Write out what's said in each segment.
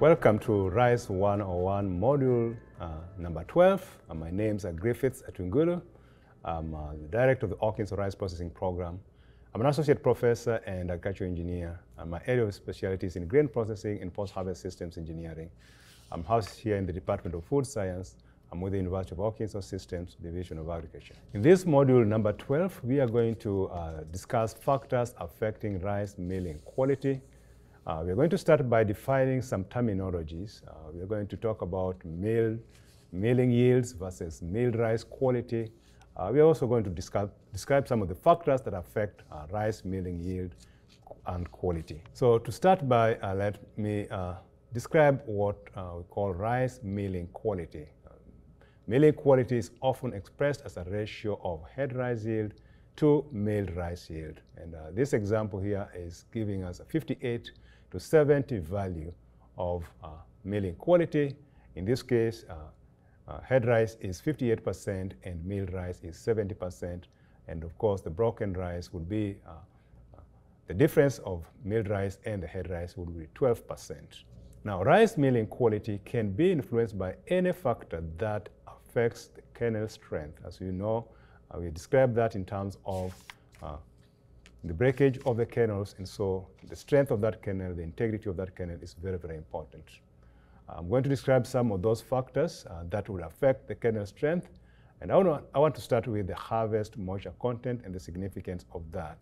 Welcome to Rice 101 module uh, number 12. Uh, my name is Griffiths Atungulu. I'm uh, the director of the Arkansas Rice Processing Program. I'm an associate professor and agricultural engineer. And my area of specialty is in grain processing and post-harvest systems engineering. I'm housed here in the Department of Food Science. I'm with the University of Arkansas Systems Division of Agriculture. In this module number 12, we are going to uh, discuss factors affecting rice milling quality uh, we're going to start by defining some terminologies. Uh, we're going to talk about mill, milling yields versus milled rice quality. Uh, we're also going to describe, describe some of the factors that affect uh, rice milling yield and quality. So to start by, uh, let me uh, describe what we call rice milling quality. milling quality is often expressed as a ratio of head rice yield to milled rice yield. And this example here is giving us a 58 to 70 value of uh, milling quality. In this case, uh, uh, head rice is 58% and milled rice is 70%. And of course, the broken rice would be, uh, uh, the difference of milled rice and the head rice would be 12%. Now, rice milling quality can be influenced by any factor that affects the kernel strength. As you know, uh, we described that in terms of the breakage of the kernels, and so the strength of that kernel, the integrity of that kernel is very, very important. I'm going to describe some of those factors uh, that will affect the kernel strength, and I want, to, I want to start with the harvest moisture content and the significance of that.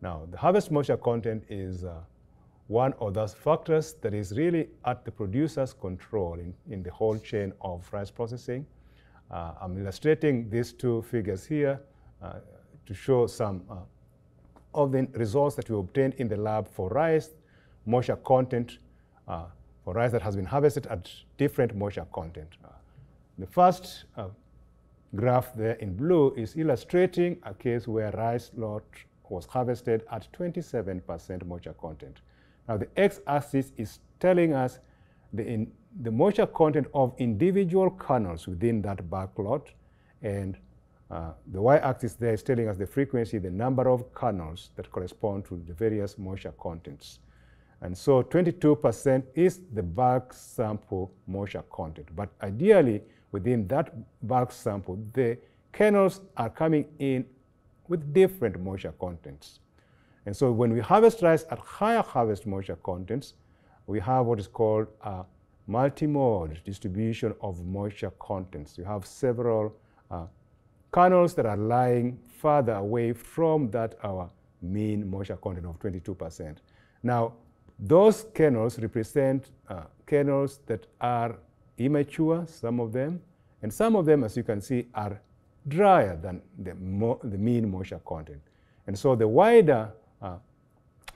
Now, the harvest moisture content is uh, one of those factors that is really at the producer's control in, in the whole chain of rice processing. Uh, I'm illustrating these two figures here uh, to show some of the results that we obtained in the lab for rice moisture content, uh, for rice that has been harvested at different moisture content. Uh, the first uh, graph there in blue is illustrating a case where rice lot was harvested at 27% moisture content. Now the x-axis is telling us the, in, the moisture content of individual kernels within that back lot, and uh, the y-axis there is telling us the frequency, the number of kernels that correspond to the various moisture contents. And so 22% is the bulk sample moisture content. But ideally, within that bulk sample, the kernels are coming in with different moisture contents. And so when we harvest rice at higher harvest moisture contents, we have what is called a multimode distribution of moisture contents. You have several uh, kernels that are lying further away from that our mean moisture content of 22%. Now, those kernels represent uh, kernels that are immature, some of them, and some of them, as you can see, are drier than the, the mean moisture content. And so the wider uh,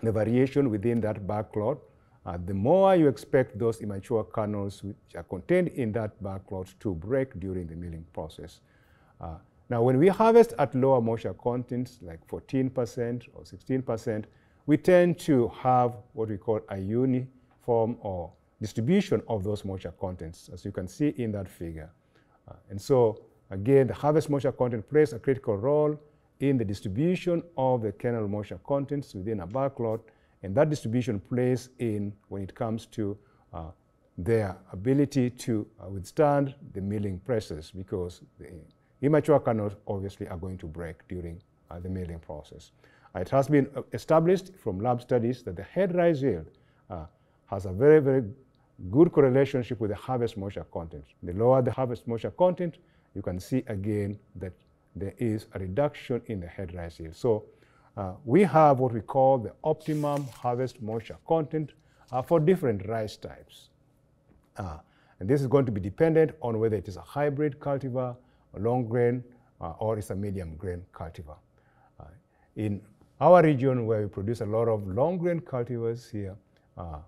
the variation within that backlot, uh, the more you expect those immature kernels which are contained in that backlot to break during the milling process. Uh, now, when we harvest at lower moisture contents, like 14% or 16%, we tend to have what we call a uniform or distribution of those moisture contents, as you can see in that figure. Uh, and so, again, the harvest moisture content plays a critical role in the distribution of the kernel moisture contents within a backlot, and that distribution plays in when it comes to uh, their ability to uh, withstand the milling process because the Immature kernels obviously are going to break during uh, the milling process. Uh, it has been uh, established from lab studies that the head rice yield uh, has a very, very good correlation with the harvest moisture content. The lower the harvest moisture content, you can see again that there is a reduction in the head rice yield. So uh, we have what we call the optimum harvest moisture content uh, for different rice types. Uh, and this is going to be dependent on whether it is a hybrid cultivar long grain uh, or it's a medium grain cultivar. Uh, in our region where we produce a lot of long grain cultivars here, uh,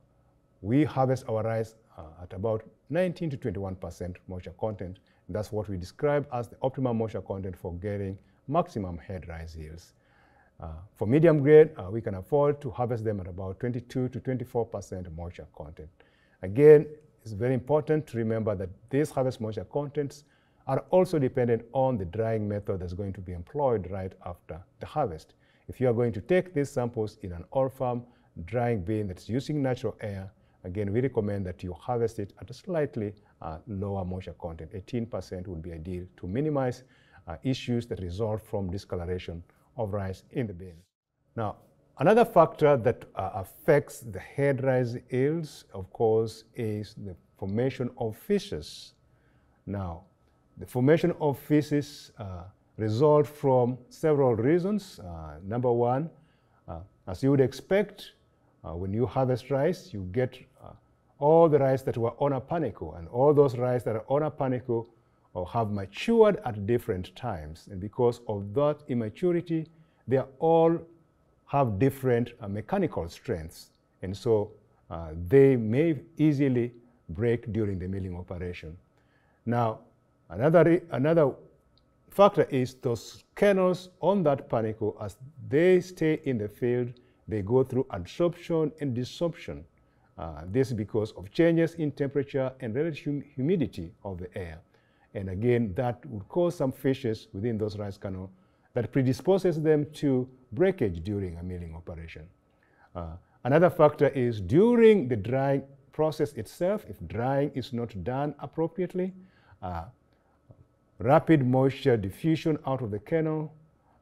we harvest our rice at about 19 to 21% moisture content. That's what we describe as the optimal moisture content for getting maximum head rice yields. Uh, for medium grade, uh, we can afford to harvest them at about 22 to 24% moisture content. Again, it's very important to remember that these harvest moisture contents are also dependent on the drying method that's going to be employed right after the harvest. If you are going to take these samples in an on-farm drying bin that's using natural air, again, we recommend that you harvest it at a slightly uh, lower moisture content. 18% would be ideal to minimize uh, issues that result from discoloration of rice in the bin. Now, another factor that uh, affects the head rice yields, of course, is the formation of fissures. Now, the formation of fissures uh, result from several reasons. Uh, number one, uh, as you would expect, uh, when you harvest rice, you get uh, all the rice that were on a panicle, and all those rice that are on a panicle or have matured at different times. And because of that immaturity, they all have different uh, mechanical strengths. And so they may easily break during the milling operation. Now, another, another factor is those kernels on that panicle, as they stay in the field, they go through adsorption and desorption. Uh, this is because of changes in temperature and relative hum humidity of the air. And again, that would cause some fissures within those rice kernels that predisposes them to breakage during a milling operation. Uh, another factor is during the drying process itself, if drying is not done appropriately, uh, rapid moisture diffusion out of the kernel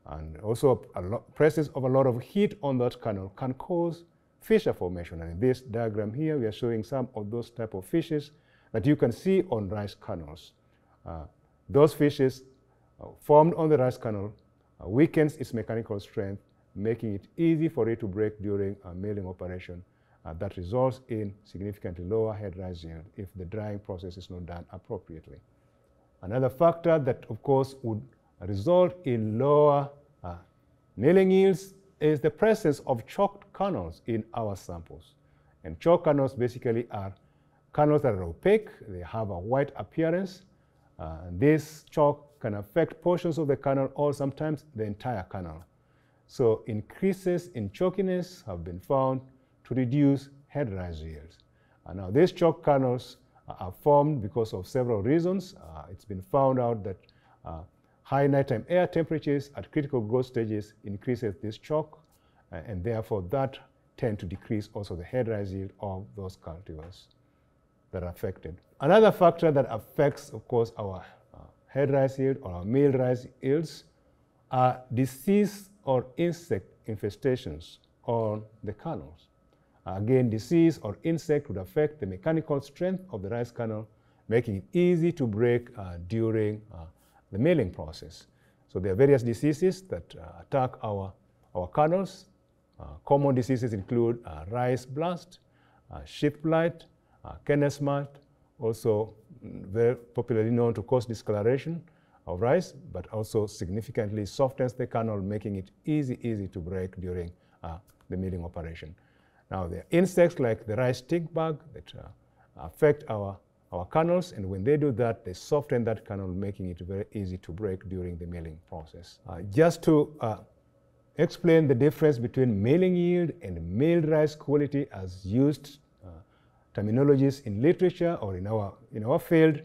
and also a presence of a lot of heat on that kernel can cause fissure formation. And in this diagram here, we are showing some of those type of fissures that you can see on rice kernels. Uh, those fissures uh, formed on the rice kernel uh, weakens its mechanical strength, making it easy for it to break during a milling operation. Uh, that results in significantly lower head rice yield if the drying process is not done appropriately. Another factor that, of course, would result in lower uh, milling yields is the presence of chalk kernels in our samples. And chalk kernels basically are kernels that are opaque, they have a white appearance. Uh, this chalk can affect portions of the kernel or sometimes the entire kernel. So increases in chalkiness have been found to reduce head rice yields. Uh, now these chalk kernels are formed because of several reasons. Uh, it's been found out that uh, high nighttime air temperatures at critical growth stages increases this chalk, uh, and therefore that tend to decrease also the head rice yield of those cultivars that are affected. Another factor that affects, of course, our uh, head rice yield or our meal rice yields are disease or insect infestations on the kernels. Again, disease or insect would affect the mechanical strength of the rice kernel, making it easy to break uh, during uh, the milling process. So there are various diseases that uh, attack our, our kernels. Uh, common diseases include uh, rice blast, uh, sheath blight, kernel also very popularly known to cause discoloration of rice, but also significantly softens the kernel, making it easy, easy to break during the milling operation. Now, there are insects like the rice stink bug that uh, affect our, our kernels, and when they do that, they soften that kernel, making it very easy to break during the milling process. Uh, just to uh, explain the difference between milling yield and milled rice quality as used uh, terminologies in literature or in our, in our field,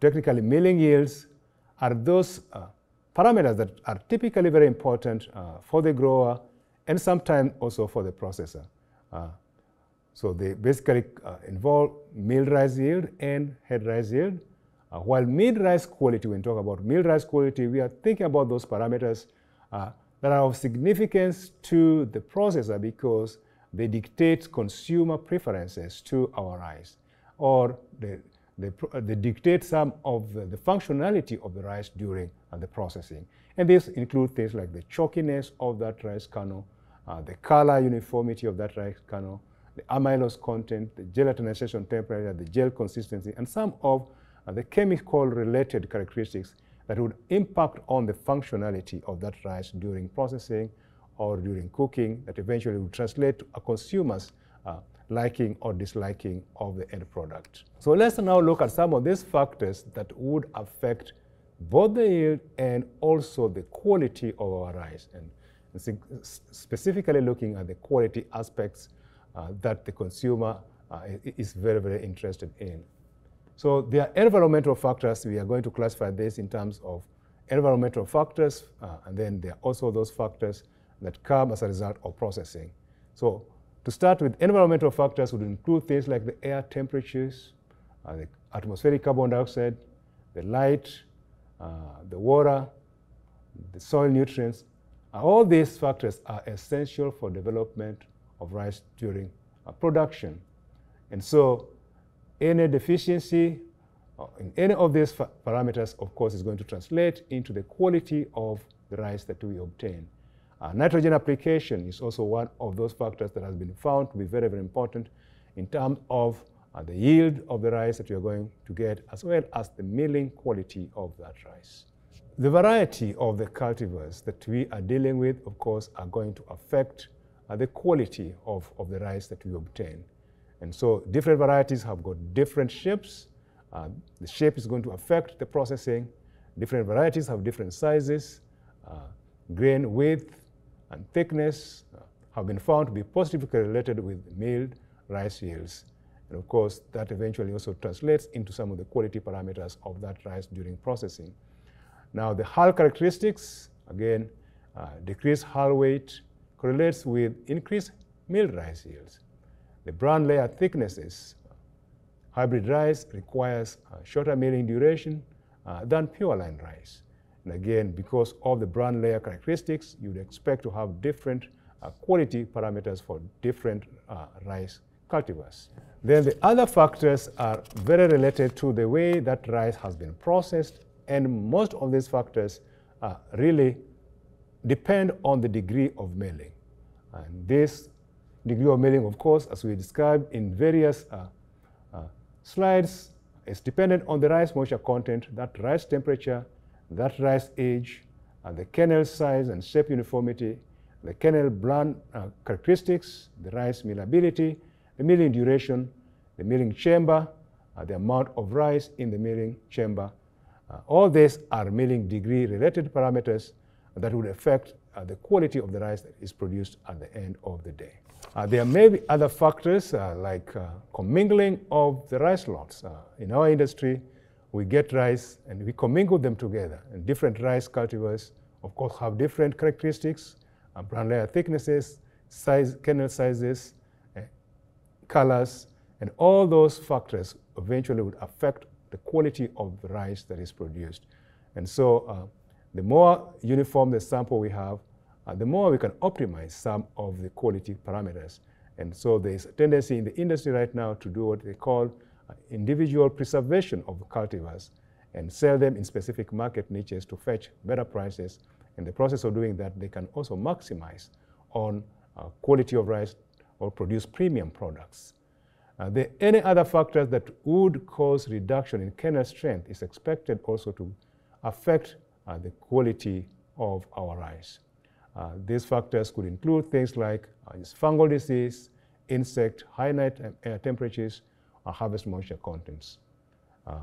technically milling yields are those uh, parameters that are typically very important uh, for the grower and sometimes also for the processor. So they basically uh, involve milled rice yield and head rice yield. Uh, while milled rice quality, when we talk about milled rice quality, we are thinking about those parameters uh, that are of significance to the processor because they dictate consumer preferences to our rice, or they, they, they dictate some of the, the, functionality of the rice during uh, the processing. And these include things like the chalkiness of that rice kernel, uh, the color uniformity of that rice kernel, the amylose content, the gelatinization temperature, the gel consistency, and some of uh, the chemical related characteristics that would impact on the functionality of that rice during processing or during cooking that eventually would translate to a consumer's uh, liking or disliking of the end product. So let's now look at some of these factors that would affect both the yield and also the quality of our rice. And specifically looking at the quality aspects uh, that the consumer uh, is very, very interested in. So there are environmental factors. We are going to classify this in terms of environmental factors, uh, and then there are also those factors that come as a result of processing. So To start with, environmental factors would include things like the air temperatures, uh, the atmospheric carbon dioxide, the light, uh, the water, the soil nutrients. All these factors are essential for development of rice during production. And so any deficiency uh, in any of these parameters, of course, is going to translate into the quality of the rice that we obtain. Uh, nitrogen application is also one of those factors that has been found to be very, very important in terms of uh, the yield of the rice that you're going to get, as well as the milling quality of that rice. The variety of the cultivars that we are dealing with, of course, are going to affect uh, the quality of, of the rice that we obtain. And so different varieties have got different shapes. Uh, the shape is going to affect the processing. Different varieties have different sizes. Uh, grain width and thickness uh, have been found to be positively correlated with milled rice yields. And of course, that eventually also translates into some of the quality parameters of that rice during processing. Now, the hull characteristics, again, uh, decreased hull weight correlates with increased milled rice yields. The bran layer thicknesses, hybrid rice requires shorter milling duration uh, than pure line rice. And again, because of the bran layer characteristics, you'd expect to have different uh, quality parameters for different uh, rice cultivars. Then the other factors are very related to the way that rice has been processed, and most of these factors uh, really depend on the degree of milling. And this degree of milling, of course, as we described in various uh, uh, slides, is dependent on the rice moisture content, that rice temperature, that rice age, uh, the kernel size and shape uniformity, the kernel bran uh, characteristics, the rice millability, the milling duration, the milling chamber, uh, the amount of rice in the milling chamber. Uh, all these are milling degree related parameters that would affect uh, the quality of the rice that is produced at the end of the day. Uh, there may be other factors uh, like uh, commingling of the rice lots. Uh, in our industry, we get rice and we commingle them together. And different rice cultivars, of course, have different characteristics, bran layer thicknesses, size, kernel sizes, colors, and all those factors eventually would affect the quality of the rice that is produced. And so the more uniform the sample we have, uh, the more we can optimize some of the quality parameters. And so there's a tendency in the industry right now to do what they call uh, individual preservation of cultivars and sell them in specific market niches to fetch better prices. In the process of doing that, they can also maximize on uh, quality of rice or produce premium products. Uh, there any other factors that would cause reduction in kernel strength is expected also to affect uh, the quality of our rice. Uh, these factors could include things like uh, fungal disease, insect, high night air temperatures, or harvest moisture contents. Uh,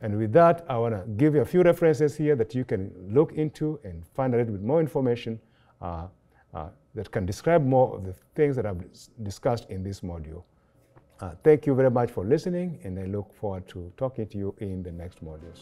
and with that, I want to give you a few references here that you can look into and find a little bit more information uh, uh, that can describe more of the things that I've discussed in this module. Uh, thank you very much for listening, and I look forward to talking to you in the next modules.